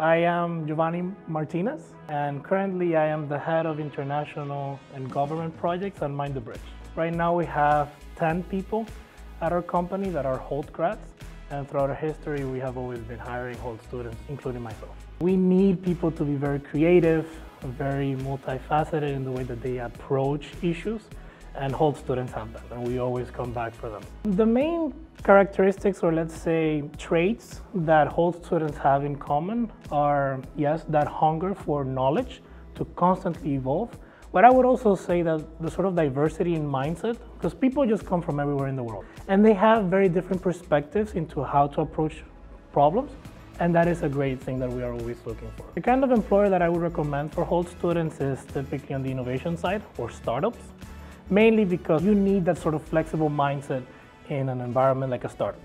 I am Giovanni Martinez, and currently I am the head of international and government projects at Mind the Bridge. Right now we have 10 people at our company that are Hult grads, and throughout our history we have always been hiring Hult students, including myself. We need people to be very creative, very multifaceted in the way that they approach issues, and Hult students have that, and we always come back for them. The main characteristics, or let's say traits, that Hult students have in common are, yes, that hunger for knowledge to constantly evolve, but I would also say that the sort of diversity in mindset, because people just come from everywhere in the world, and they have very different perspectives into how to approach problems, and that is a great thing that we are always looking for. The kind of employer that I would recommend for Hult students is typically on the innovation side or startups mainly because you need that sort of flexible mindset in an environment like a startup.